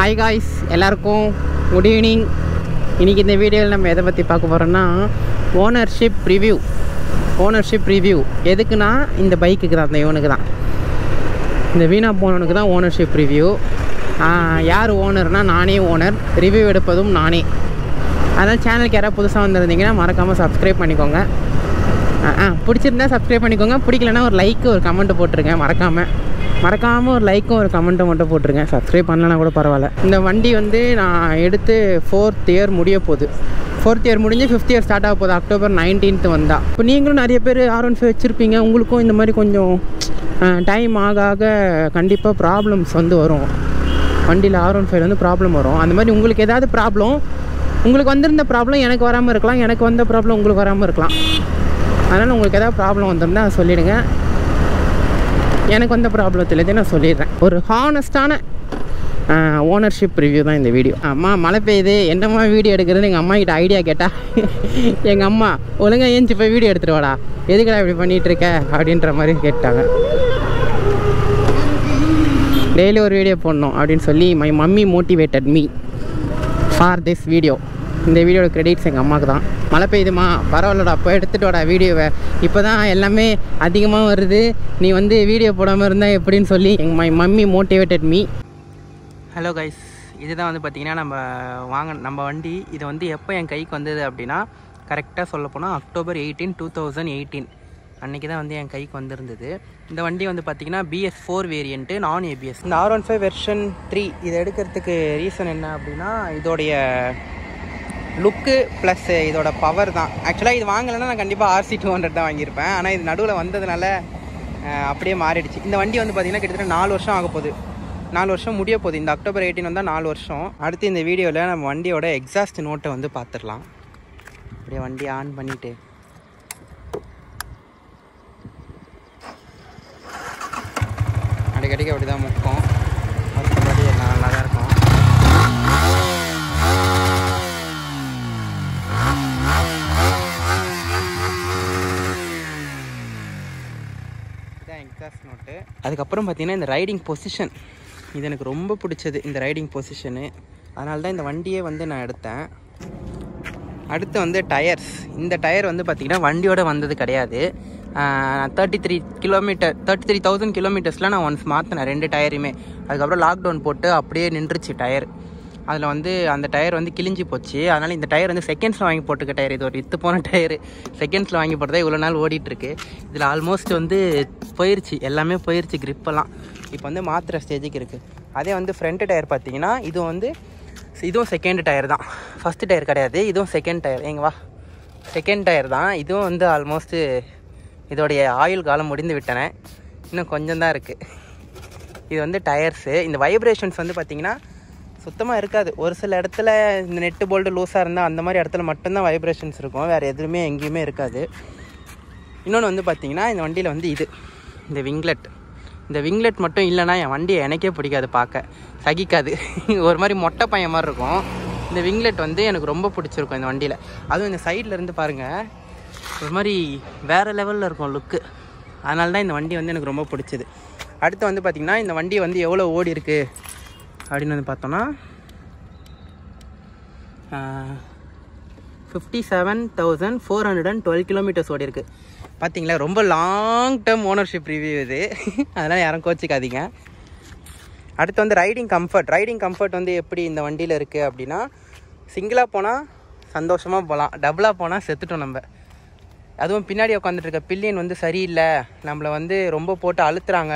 Hi guys எல்லாருக்கும் good evening இன்றைக்கி இந்த வீடியோவில் நம்ம எதை பற்றி பார்க்க போகிறோன்னா ஓனர்ஷிப் ரிவ்யூ ஓனர்ஷிப் ரிவ்யூ எதுக்குன்னா இந்த பைக்குக்கு தான் அந்த இவனுக்கு தான். இந்த வீணா போனவனுக்கு தான் ஓனர்ஷிப் ரிவ்யூ யார் ஓனர்னால் நானே ஓனர் ரிவ்யூ எடுப்பதும் நானே. அதனால் சேனலுக்கு யாராவது புதுசாக வந்திருந்தீங்கன்னா மறக்காமல் சப்ஸ்கிரைப் பண்ணிக்கோங்க. ஆ பிடிச்சிருந்தா சப்ஸ்கிரைப் பண்ணிக்கோங்க. பிடிக்கலன்னா ஒரு லைக்கு ஒரு கமெண்ட் போட்டிருக்கேன் மறக்காமல் மறக்காமல் ஒரு லைக்கும் ஒரு கமெண்ட்டும் மட்டும் போட்டுருங்க. சப்ஸ்கிரைப் பண்ணலனா கூட பரவாயில்ல. இந்த வண்டி வந்து நான் எடுத்து ஃபோர்த் இயர் முடிய போகுது. ஃபோர்த் இயர் முடிஞ்சு ஃபிஃப்த் இயர் ஸ்டார்ட் ஆக போகுது. அக்டோபர் நைன்டீன்த் வந்தால் இப்போ நீங்களும் நிறைய பேர் ஆர் ஒன் ஃபைவ் வச்சுருப்பீங்க. உங்களுக்கும் இந்த மாதிரி கொஞ்சம் டைம் ஆக ஆக கண்டிப்பாக ப்ராப்ளம்ஸ் வந்து வரும். வண்டியில் ஆர் ஒன் ஃபைவ் வந்து ப்ராப்ளம் வரும். அந்த மாதிரி உங்களுக்கு ஏதாவது ப்ராப்ளம் உங்களுக்கு வந்திருந்த ப்ராப்ளம் எனக்கு வராமல் இருக்கலாம். எனக்கு வந்த ப்ராப்ளம் உங்களுக்கு வராமல் இருக்கலாம். அதனால் உங்களுக்கு ஏதாவது ப்ராப்ளம் வந்திருந்தால் சொல்லிவிடுங்க எனக்கு வந்த ப்ராப்ளத்துலேருந்து நான் சொல்லிடுறேன். ஒரு ஹானஸ்டான ஓனர்ஷிப் ரிவ்யூ தான் இந்த வீடியோ அம்மா மழை பெய்யுது. என்னம்மா வீடியோ எடுக்கிறது எங்கள் அம்மா கிட்ட ஐடியா கேட்டால் எங்கள் அம்மா ஒழுங்காக ஏஞ்சி போய் வீடியோ எடுத்துகிட்டு வாடா. எதுக்கடா இப்படி பண்ணிகிட்டு இருக்க? அப்படின்ற மாதிரி கேட்டாங்க. டெய்லி ஒரு வீடியோ போடணும். அப்படின்னு சொல்லி my mummy motivated me for this video இந்த வீடியோட கிரெடிட்ஸ் எங்கள் அம்மாவுக்கு தான். மழை பெய்யுதுமா? பரவாயில்லடா அப்போ எடுத்துகிட்டு வாடா வீடியோவை. இப்போ தான் எல்லாமே அதிகமாக வருது. நீ வந்து வீடியோ போடாமல் இருந்தால் எப்படின்னு சொல்லி எங்கள் my mummy motivated me hello guys இதுதான் வந்து பார்த்திங்கன்னா நம்ம வாங்க நம்ம வண்டி. இது வந்து எப்போ என் கைக்கு வந்தது அப்படின்னா கரெக்டாக சொல்ல போனால் October eighteen two thousand eighteen அன்றைக்கி தான் வந்து என் கைக்கு வந்திருந்தது. இந்த வண்டி வந்து பார்த்திங்கன்னா பிஎஸ் ஃபோர் வேரியண்ட்டு நான் ஏபிஎஸ் இந்த R one five version three இதை எடுக்கிறதுக்கு ரீசன் என்ன அப்படின்னா இதோடைய லுக்கு ப்ளஸ் இதோட பவர் தான். ஆக்சுவலாக இது வாங்கலைன்னா நான் கண்டிப்பாக ஆர்சி டூ ஹண்ட்ரட் தான் வாங்கியிருப்பேன். ஆனால் இது நடுவில் வந்ததுனால அப்படியே மாறிடுச்சு. இந்த வண்டி வந்து பார்த்திங்கன்னா கிட்டத்தட்ட நாலு வருஷம் ஆக போகுது. நாலு வருஷம் முடிய போகுது. இந்த அக்டோபர் எயிட்டீன் வந்தால் நாலு வருஷம். அடுத்து இந்த வீடியோவில் நம்ம வண்டியோட எக்ஸாஸ்ட் நோட்டை வந்து பார்த்துடலாம் அப்படியே வண்டி ஆன் பண்ணிவிட்டு அடிக்கடிக்கு அப்படி தான் முக்கம் மற்றபடி எல்லாம் நல்லா தான் இருக்கும் இதான் எக்ஸாஸ்ட் நோட்டு அதுக்கப்புறம் பார்த்திங்கன்னா இந்த ரைடிங் பொசிஷன். இது எனக்கு ரொம்ப பிடிச்சது இந்த ரைடிங் பொசிஷனு. அதனால தான் இந்த வண்டியே வந்து நான் எடுத்தேன். அடுத்து வந்து டயர்ஸ். இந்த டயர் வந்து பார்த்திங்கன்னா வண்டியோட வந்தது கிடையாது. Thirty three kilometre thirty three thousand கிலோமீட்டர்ஸில் நான் ஒன்ஸ் மாற்றினேன் ரெண்டு டயருமே. அதுக்கப்புறம் லாக்டவுன் போட்டு அப்படியே நின்றுச்சு டயர். அதில் வந்து அந்த டயர் வந்து கிழிஞ்சு போச்சு. அதனால் இந்த டயர் வந்து செகண்ட்ஸில் வாங்கி போட்டுக்க டயர். இது ஒரு இத்து போன டயரு. செகண்ட்ஸில் வாங்கி போட்டதே இவ்வளோ நாள் ஓடிட்டுருக்கு. இதில் ஆல்மோஸ்ட் வந்து போயிருச்சு. எல்லாமே போயிருச்சு க்ரிப்பெல்லாம் இப்போ வந்து மாத்திர ஸ்டேஜுக்கு இருக்குது அதே வந்து ஃப்ரண்ட் டயர் பார்த்தீங்கன்னா இது வந்து இதுவும் செகண்ட் டயர் தான். ஃபஸ்ட்டு டயர் கிடையாது. இதுவும் செகண்ட் டயர். எங்க வா. செகண்ட் டயர் தான். இதுவும் வந்து ஆல்மோஸ்ட்டு இதோடைய ஆயுள் காலம் முடிந்து விட்டன. இன்னும் கொஞ்சம் தான் இருக்குது இது வந்து டயர்ஸு இந்த வைப்ரேஷன்ஸ் வந்து பார்த்திங்கன்னா சுத்தமாக இருக்காது. ஒரு சில இடத்துல இந்த நெட்டு போல்டு லூஸாக இருந்தால் அந்த மாதிரி இடத்துல மட்டும்தான் வைப்ரேஷன்ஸ் இருக்கும். வேறு எதுவுமே எங்கேயுமே இருக்காது. இன்னொன்று வந்து பார்த்திங்கன்னா இந்த வண்டியில் வந்து இது. இந்த விங்லெட் இந்த விங்லெட் மட்டும் இல்லைன்னா என் வண்டியை எனக்கே பிடிக்காது பார்க்க. சகிக்காது. ஒரு மாதிரி மொட்டை பையன் மாதிரி இருக்கும். இந்த விங்லெட் வந்து எனக்கு ரொம்ப பிடிச்சிருக்கும் இந்த வண்டியில். அதுவும் இந்த சைடில் இருந்து பாருங்கள் ஒரு மாதிரி வேறு லெவலில் இருக்கும் லுக்கு அதனால தான் இந்த வண்டி வந்து எனக்கு ரொம்ப பிடிச்சது. அடுத்து வந்து பார்த்திங்கன்னா இந்த வண்டி வந்து எவ்வளோ ஓடி இருக்குது அப்படின்னு வந்து பார்த்தோன்னா fifty seven thousand four hundred and twelve kilometres ஓடி இருக்கு பார்த்தீங்களா? ரொம்ப லாங் டேர்ம் ஓனர்ஷிப் ரிவ்யூ இது. அதனால் யாரும் கோச்சிக்காதீங்க. அடுத்து வந்து ரைடிங் கம்ஃபர்ட் ரைடிங் கம்ஃபர்ட் வந்து எப்படி இந்த வண்டியில் இருக்குது அப்படின்னா சிங்கிளாக போனால் சந்தோஷமாக போகலாம் டபுளாக போனால் செத்துட்டோம் நம்ம. அதுவும் பின்னாடி உட்காந்துட்டு இருக்க பில்லியன் வந்து சரியில்லை. நம்மளை வந்து ரொம்ப போட்டு அழுத்துறாங்க.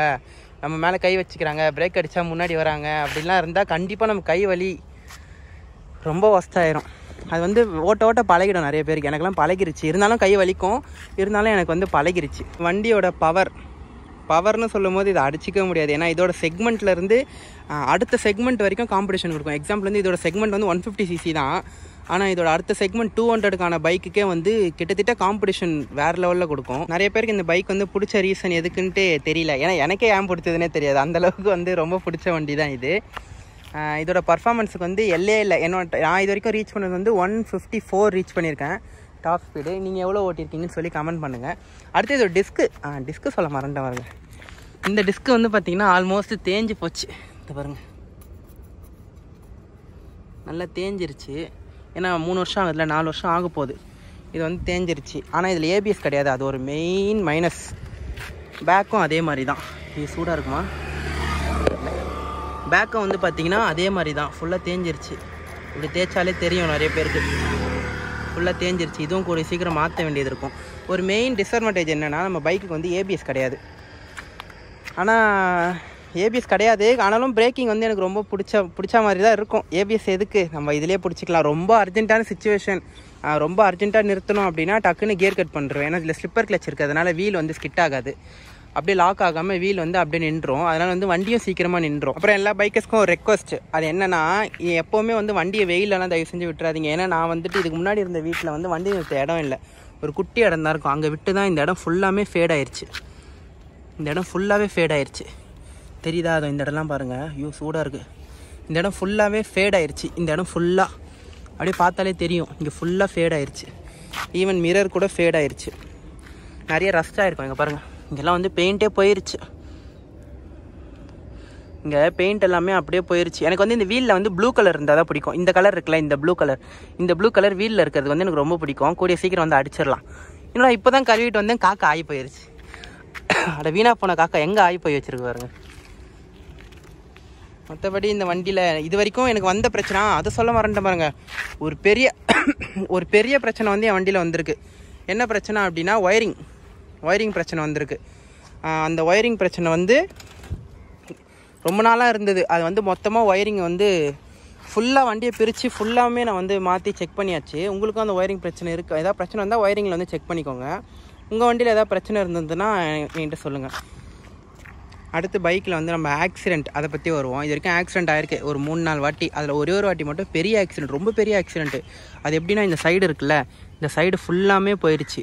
நம்ம மேலே கை வச்சுக்கிறாங்க பிரேக் அடித்தா முன்னாடி வராங்க அப்படிலாம் இருந்தால் கண்டிப்பாக நம்ம கை வலி ரொம்ப ஒஸ்தாயிரும் அது வந்து ஓட்ட ஓட்ட பழகிடும் நிறைய பேருக்கு. எனக்கெல்லாம் பழகிருச்சு. இருந்தாலும் கை வலிக்கும். இருந்தாலும் எனக்கு வந்து பழகிருச்சு. வண்டியோட பவர் பவர்னு சொல்லும் போது இதை அடிச்சிக்க முடியாது. ஏன்னா இதோட செக்மெண்ட்லேருந்து அடுத்த செக்மெண்ட் வரைக்கும் காம்படிஷன் கொடுக்கும். எக்ஸாம்பிள் வந்து இதோட செக்மெண்ட் வந்து ஒன் ஃபிஃப்டி சிசி தான். ஆனால் இதோட அடுத்த செக்மெண்ட் டூ ஹண்ட்ரடுக்கான பைக்குக்கே வந்து கிட்டத்தட்ட காம்படிஷன் வேறு லெவலில் கொடுக்கும். நிறைய பேருக்கு இந்த பைக் வந்து பிடிச்ச ரீசன் எதுக்குன்ட்டு தெரியல. ஏன்னா எனக்கே ஏன் பிடிச்சதுனே தெரியாது. அந்த அளவுக்கு வந்து ரொம்ப பிடிச்ச வண்டி தான் இது. இதோட பர்ஃபார்மன்ஸுக்கு வந்து எல்லே இல்லை. என்னோட நான் இது வரைக்கும் ரீச் பண்ணது வந்து ஒன் ஃபிஃப்டி ஃபோர் ரீச் பண்ணியிருக்கேன். டாப் ஸ்பீடு நீங்கள் எவ்வளோ ஓட்டியிருக்கீங்கன்னு சொல்லி கமெண்ட் பண்ணுங்கள் அடுத்து இதோட டிஸ்க்கு ஆ டிஸ்க்கு சொல்ல மறந்துட்டேன் பாருங்க. இந்த டிஸ்க்கு வந்து பார்த்தீங்கன்னா ஆல்மோஸ்ட் தேஞ்சு போச்சு. இந்த பாருங்கள் நல்லா தேஞ்சிருச்சு. ஏன்னா மூணு வருஷம் ஆகுதுல நாலு வருஷம் ஆக போகுது. இது வந்து தேஞ்சிருச்சு. ஆனால் இதில் ஏபிஎஸ் கிடையாது. அது ஒரு மெயின் மைனஸ் பேக்கும் அதே மாதிரி தான் இது சூடாக இருக்குமா? பேக்கும் வந்து பார்த்தீங்கன்னா அதே மாதிரி தான் ஃபுல்லாக தேஞ்சிருச்சு. இப்படி தேய்ச்சாலே தெரியும் நிறைய பேருக்கு. ஃபுல்லாக தேஞ்சிருச்சு. இதுவும் கூட சீக்கிரம் மாற்ற வேண்டியது இருக்கும். ஒரு மெயின் டிஸ்அட்வான்டேஜ் என்னென்னா நம்ம பைக்குக்கு வந்து ஏபிஎஸ் கிடையாது. ஆனால் ஏபிஎஸ் கிடையாது. ஆனாலும் பிரேக்கிங் வந்து எனக்கு ரொம்ப பிடிச்ச பிடிச்ச மாதிரி தான் இருக்கும் ஏபிஎஸ் எதுக்கு? நம்ம இதிலே பிடிச்சிக்கலாம். ரொம்ப அர்ஜென்ட்டான சுச்சுவேஷன் ரொம்ப அர்ஜென்ட்டாக நிறுத்தணும் அப்படின்னா டக்குன்னு கியர் கட் பண்ணுறேன் ஏன்னா இதில் ஸ்லிப்பர் கிளச் இருக்கிறதுனால வீல் வந்து ஸ்கிட் ஆகாது. அப்படியே லாக் ஆகாமல் வீல் வந்து அப்படியே நின்றோம் அதனால் வந்து வண்டியும் சீக்கிரமாக நின்றோம் அப்புறம் எல்லா பைக்கர்ஸ்க்கும் ஒரு ரெக்வஸ்ட் அது என்னன்னா எப்போவுமே வந்து வண்டியை வெயிலெல்லாம் தயவு செஞ்சு விட்டுறாதீங்க. ஏன்னா நான் வந்துட்டு இதுக்கு முன்னாடி இருந்த வீட்டில் வந்து வண்டி நிறுத்த இடம் இல்லை. ஒரு குட்டி இடம் தான் இருக்கும். அங்கே விட்டு தான் இந்த இடம் ஃபுல்லாமே ஃபேட் ஆயிடுச்சு இந்த இடம் ஃபுல்லாகவே ஃபேட் ஆயிடுச்சு தெரியுதா? அது இந்த இடம்லாம் பாருங்கள் ஐயோ சூடாக இருக்குது இந்த இடம் ஃபுல்லாகவே ஃபேட் ஆயிடுச்சு இந்த இடம் ஃபுல்லாக அப்படியே பார்த்தாலே தெரியும். இங்கே ஃபுல்லாக ஃபேட் ஆயிடுச்சு ஈவன் மிரர் கூட ஃபேட் ஆயிடுச்சு நிறைய ரஸ்ட் ஆகிருக்கும் இங்கே பாருங்கள் இங்கெல்லாம் வந்து பெயிண்டே போயிருச்சு. இங்கே பெயிண்ட் எல்லாமே அப்படியே போயிருச்சு. எனக்கு வந்து இந்த வீலில் வந்து ப்ளூ கலர் இருந்தால் தான் பிடிக்கும். இந்த கலர் இருக்குல்ல இந்த ப்ளூ கலர் இந்த ப்ளூ கலர் வீலில் இருக்கிறது வந்து எனக்கு ரொம்ப பிடிக்கும். கூடிய சீக்கிரம் வந்து அடிச்சிடலாம். இன்னும் இப்போ தான் கழுவிட்டு வந்தேன் காக்கா ஆகி போயிருச்சு. அட வீணாக போன காக்கா எங்கே ஆகி போய் வச்சுருக்கு பாருங்க. மற்றபடி இந்த வண்டியில் இது வரைக்கும் எனக்கு வந்த பிரச்சனை அதை சொல்ல மறந்துட்டேன் பாருங்க. ஒரு பெரிய ஒரு பெரிய பிரச்சனை வந்து என் வண்டியில் வந்திருக்கு. என்ன பிரச்சனை அப்படின்னா ஒயரிங் ஒயரிங் பிரச்சனை வந்திருக்கு. அந்த ஒயரிங் பிரச்சனை வந்து ரொம்ப நாளாக இருந்தது. அது வந்து மொத்தமாக ஒயரிங் வந்து ஃபுல்லாக வண்டியை பிரித்து ஃபுல்லாமே நான் வந்து மாற்றி செக் பண்ணியாச்சு. உங்களுக்கும் அந்த ஒயரிங் பிரச்சனை இருக்குது ஏதாவது பிரச்சனை வந்தால் ஒயரிங்கில் வந்து செக் பண்ணிக்கோங்க. உங்கள் வண்டியில் ஏதாவது பிரச்சனை இருந்ததுன்னா என்கிட்ட சொல்லுங்கள் அடுத்து பைக்கில் வந்து நம்ம ஆக்சிடென்ட் அதை பற்றி வருவோம். இது வரைக்கும் ஆக்சிடென்ட் ஆயிருக்கு. ஒரு மூணு நாலு வாட்டி. அதில் ஒரே ஒரு வாட்டி மட்டும் பெரிய ஆக்சிடென்ட் ரொம்ப பெரிய ஆக்சிடென்ட்டு அது எப்படின்னா இந்த சைடு இருக்குல்ல இந்த சைடு ஃபுல்லாமே போயிருச்சு.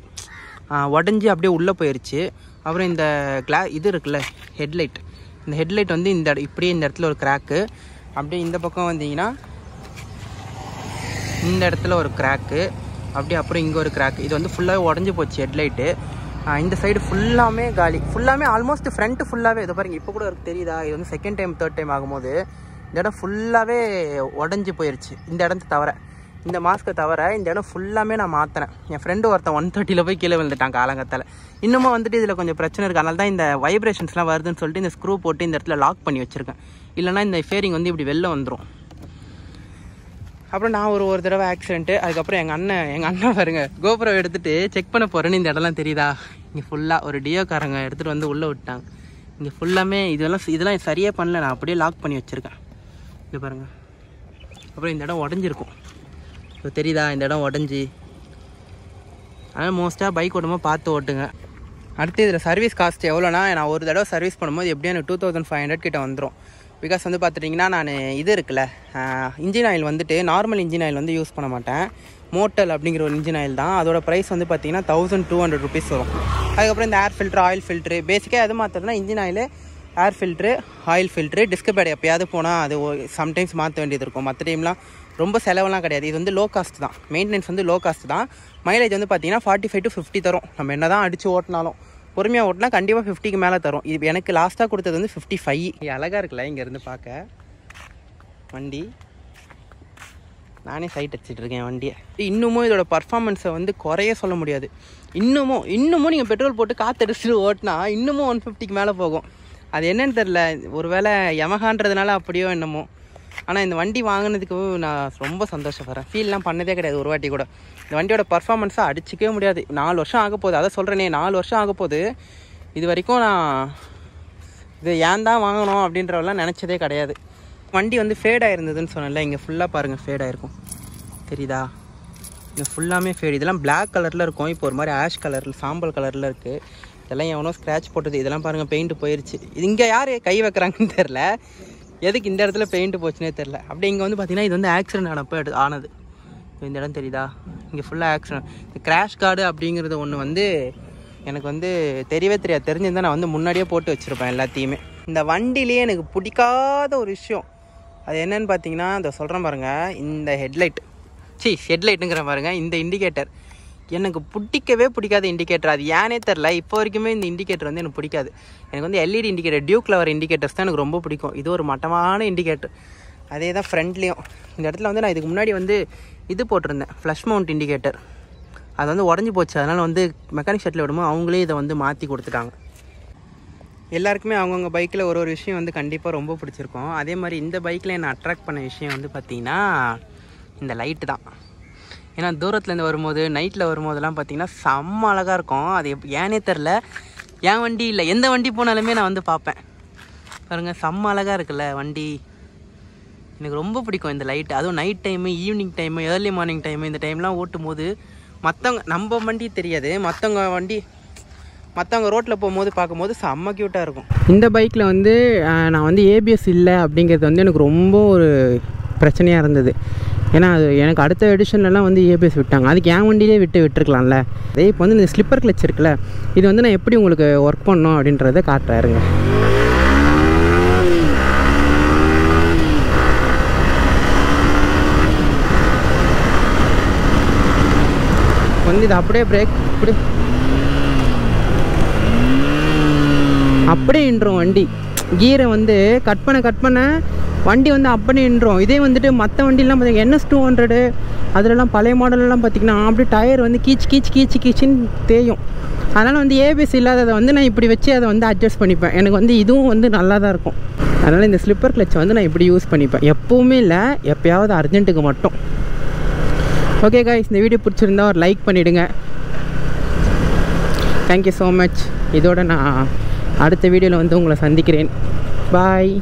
உடஞ்சி அப்படியே உள்ளே போயிடுச்சு அப்புறம் இந்த கிளா இது இருக்குல்ல ஹெட்லைட் இந்த ஹெட்லைட் வந்து இந்த இப்படியே இந்த இடத்துல ஒரு கிராக்கு அப்படியே இந்த பக்கம் வந்தீங்கன்னா இந்த இடத்துல ஒரு கிராக்கு அப்படியே அப்புறம் இங்கே ஒரு கிராக் இது வந்து ஃபுல்லாகவே உடஞ்சி போச்சு ஹெட்லைட்டு இந்த சைடு ஃபுல்லாமே காலி. ஃபுல்லாமே ஆல்மோஸ்ட் ஃப்ரண்ட்டு ஃபுல்லாகவே இதை பாருங்க இப்போ கூட இருக்கு தெரியுதா? இது வந்து செகண்ட் டைம் தேர்ட் டைம் ஆகும்போது இந்த இடம் ஃபுல்லாகவே உடஞ்சி போயிடுச்சு இந்த இடத்த தவிர இந்த மாஸ்க்கை தவிர இந்த இடம் ஃபுல்லாமே நான் மாற்றினேன் என் ஃப்ரெண்டு ஒருத்தன் ஒன் தேர்ட்டியில் போய் கீழே விழுந்துட்டான் காலங்கத்தில். இன்னமும் வந்துட்டு இதில் கொஞ்சம் பிரச்சனை இருக்குது அதனால தான் இந்த வைப்ரேஷன்ஸ்லாம் வருதுன்னு சொல்லிட்டு இந்த ஸ்க்ரூ போட்டு இந்த இடத்துல லாக் பண்ணி வச்சுருக்கேன். இல்லைனா இந்த ஃபேரிங் வந்து இப்படி வெளில வந்துடும் அப்புறம் நான் ஒரு ஒரு தடவை ஆக்சிடென்ட்டு அதுக்கப்புறம் எங்கள் அண்ணன் எங்கள் அண்ணன் பாருங்க கோபுரம் எடுத்துகிட்டு செக் பண்ண போகிறேன்னு இந்த இடம்லாம் தெரியுதா? இங்கே ஃபுல்லாக ஒரு டியோக்காரங்க எடுத்துகிட்டு வந்து உள்ளே விட்டாங்க. இங்கே ஃபுல்லாமே இதெல்லாம் இதெல்லாம் சரியாக பண்ணல. நான் அப்படியே லாக் பண்ணி வச்சுருக்கேன். இது பாருங்கள் அப்புறம் இந்த இடம் உடஞ்சிருக்கும். இப்போ தெரியுதா இந்த இடம் உடஞ்சி? அதனால் மோஸ்ட்டாக பைக் ஓட்டும்போது பார்த்து ஓட்டுங்க. அடுத்து இதில் சர்வீஸ் காஸ்ட் எவ்வளோனா நான் ஒரு தடவை சர்வீஸ் பண்ணும்போது எப்படியும் எனக்கு டூ தௌசண்ட் ஃபைவ் ஹண்ட்ரட் கிட்ட வந்துடும் பிகாஸ் வந்து பார்த்துட்டிங்கன்னா நான் இது இருக்குல்ல இன்ஜின் ஆயில் வந்துட்டு நார்மல் இன்ஜின் ஆயில் வந்து யூஸ் பண்ண மாட்டேன். மோட்டல் அப்படிங்கிற ஒரு இன்ஜின் ஆயில் தான். அதோட ப்ரைஸ் வந்து பார்த்தீங்கன்னா தௌசண்ட் டூ ஹண்ட்ரட் ருபீஸ் வரும். அதுக்கப்புறம் இந்த ஏர் ஃபில்ட்ரு ஆயில் ஃபில்ட்ரு பேசிக்காக எது மாற்றுறதுனா engine oil air filter oil filter disc pad எப்பயாவது போனால் அது சம்டைம்ஸ் மாற்ற வேண்டியது இருக்கும். மற்ற டைம்லாம் ரொம்ப செலவெல்லாம் கிடையாது. இது வந்து லோ காஸ்ட் தான். மெயின்டெனன்ஸ் வந்து லோ காஸ்ட் தான். மைலேஜ் வந்து பார்த்தீங்கன்னா ஃபார்ட்டி ஃபைவ் டு ஃபிஃப்டி தரும். நம்ம என்ன தான் அடித்து ஓட்டினாலும். பொறுமையாக ஓட்டினா கண்டிப்பாக ஃபிஃப்டிக்கு மேலே தரும். இது எனக்கு லாஸ்ட்டாக கொடுத்தது வந்து ஃபிஃப்டி ஃபைவ் அழகாக இருக்குல்ல இங்கேருந்து பார்க்க வண்டி. நானே சைட் அடிச்சிட்டு இருக்கேன் வண்டியை. இன்னமும் இதோட பர்ஃபார்மன்ஸை வந்து குறைய சொல்ல முடியாது. இன்னமும் இன்னமும் நீங்கள் பெட்ரோல் போட்டு காற்றடிச்சிட்டு ஓட்டினா இன்னமும் ஒன் ஃபிஃப்டிக்கு மேலே போகும். அது என்னன்னு தெரில ஒருவேளை யமகான்றதுனால அப்படியோ என்னமோ. ஆனால் இந்த வண்டி வாங்கினதுக்கு நான் ரொம்ப சந்தோஷப்படுறேன். ஃபீல்லாம் பண்ணதே கிடையாது ஒரு வாட்டி கூட. இந்த வண்டியோட பர்ஃபார்மன்ஸை அடிச்சிக்கவே முடியாது. நாலு வருஷம் ஆக போகுது. அதை சொல்கிறேனே நாலு வருஷம் ஆக போகுது. இது வரைக்கும் நான் இது ஏன் தான் வாங்கணும் அப்படின்றவெல்லாம் நினச்சதே கிடையாது. வண்டி வந்து ஃபேட் ஆயிருந்ததுன்னு சொன்னல இங்கே ஃபுல்லாக பாருங்கள் ஃபேட் ஆயிருக்கும். தெரியுதா? இங்கே ஃபுல்லாமே ஃபேட் இதெல்லாம் பிளாக் கலரில் இருக்கும். இப்போ ஒரு மாதிரி ஆஷ் கலரில் சாம்பல் கலரில் இருக்குது இதெல்லாம் எவனோ ஸ்க்ராட்ச் போட்டது. இதெல்லாம் பாருங்கள் பெயிண்ட் போயிடுச்சு இது இங்கே யார் கை வைக்கிறாங்கன்னு தெரில எதுக்கு இந்த இடத்துல பெயிண்ட் போச்சுனே தெரில அப்படி இங்கே வந்து பார்த்தீங்கன்னா இது வந்து ஆக்சிடென்ட் ஆனப்போ எடு ஆனது. இந்த இடம் தெரியுதா? இங்கே ஃபுல்லாக ஆக்சிடென்ட் இந்த கிராஷ் கார்டு அப்படிங்கிறது ஒன்று வந்து எனக்கு வந்து தெரியவே தெரியாது. தெரிஞ்சிருந்தா நான் வந்து முன்னாடியே போட்டு வச்சுருப்பேன் எல்லாத்தையுமே. இந்த வண்டிலேயே எனக்கு பிடிக்காத ஒரு விஷயம். அது என்னன்னு பார்த்தீங்கன்னா இந்த சொல்கிறேன் பாருங்கள் இந்த ஹெட்லைட் சி ஹெட்லைட்டுங்கிற பாருங்கள் இந்த இண்டிகேட்டர் எனக்கு பிடிக்கவே பிடிக்காத இண்டிகேட்டர் அது ஏனே தெரில இப்போ வரைக்குமே இந்த இண்டிகேட்டர் வந்து எனக்கு பிடிக்காது. எனக்கு வந்து எல்இடி இண்டிகேட்டர் டியூக்கில் வர இண்டிகேட்டர்ஸ் தான் எனக்கு ரொம்ப பிடிக்கும். இது ஒரு மட்டமான இண்டிகேட்டர் அதே தான் ஃப்ரண்ட்லேயும் இந்த இடத்துல வந்து நான் இதுக்கு முன்னாடி வந்து இது போட்டிருந்தேன். ஃப்ளஷ் மவுண்ட் இண்டிகேட்டர் அது வந்து உடஞ்சி போச்சு. அதனால் வந்து மெக்கானிக் ஷெட்டில் விடும்போது அவங்களே இதை வந்து மாற்றி கொடுத்துட்டாங்க. எல்லாருக்குமே அவங்கவுங்க பைக்கில் ஒரு ஒரு விஷயம் வந்து கண்டிப்பாக ரொம்ப பிடிச்சிருக்கும். அதே மாதிரி இந்த பைக்கில் என்னை அட்ராக்ட் பண்ண விஷயம் வந்து பார்த்திங்கன்னா இந்த லைட்டு தான். ஏன்னா தூரத்துலேருந்து வரும்போது நைட்டில் வரும்போதெல்லாம் பார்த்திங்கன்னா செம்ம அழகாக இருக்கும். அது எப் ஏனே தெரில என் வண்டி இல்லை. எந்த வண்டி போனாலுமே நான் வந்து பார்ப்பேன். பாருங்கள் செம்ம அழகாக இருக்குல்ல வண்டி. எனக்கு ரொம்ப பிடிக்கும் இந்த லைட்டு அதுவும் night time evening time early morning time இந்த டைம்லாம் ஓட்டும் போது மற்றவங்க நம்ம வண்டி தெரியாது. மற்றவங்க வண்டி மற்றவங்க ரோட்டில் போகும்போது பார்க்கும்போது செம்ம க்யூட்டாக இருக்கும். இந்த பைக்கில் வந்து நான் வந்து ஏபிஎஸ் இல்லை அப்படிங்கிறது வந்து எனக்கு ரொம்ப ஒரு பிரச்சனையாக இருந்தது. ஏன்னா அது எனக்கு அடுத்த எடிஷன்லலாம் வந்து ஏபிஎஸ் விட்டாங்க. அதுக்கு என் வண்டியிலே விட்டு விட்டுருக்கலாம்ல. அதே இப்போ வந்து இந்த ஸ்லிப்பர் கிளச் இருக்குல்ல இது வந்து நான் எப்படி உங்களுக்கு ஒர்க் பண்ணோம் அப்படின்றத காட்டுறாருங்க. வந்து இது அப்படியே பிரேக் இப்படி அப்படியே இன்றும் வண்டி. கீரை வந்து கட் பண்ண கட் பண்ண வண்டி வந்து அப்போ நின்றோம். இதே வந்துட்டு மற்ற வண்டிலாம் பார்த்தீங்கன்னா என்எஸ் டூ ஹண்ட்ரடு அதிலலாம் பழைய மாடலெலாம் பார்த்தீங்கன்னா அப்படியே டயர் வந்து கீச் கீச் கீச்சு கீச்சின்னு தேயும். அதனால் வந்து ஏபிஎஸ் இல்லாததை வந்து நான் இப்படி வச்சு அதை வந்து அட்ஜஸ்ட் பண்ணிப்பேன். எனக்கு வந்து இதுவும் வந்து நல்லா தான் இருக்கும். அதனால் இந்த ஸ்லிப்பர் கிளச்சை வந்து நான் இப்படி யூஸ் பண்ணிப்பேன். எப்போவுமே இல்லை எப்போயாவது அர்ஜென்ட்டுக்கு மட்டும். ஓகே காய்ஸ் இந்த வீடியோ பிடிச்சிருந்தா ஒரு லைக் பண்ணிவிடுங்க தேங்க்யூ ஸோ மச் இதோட நான் அடுத்த வீடியோவில் வந்து உங்களை சந்திக்கிறேன். பாய்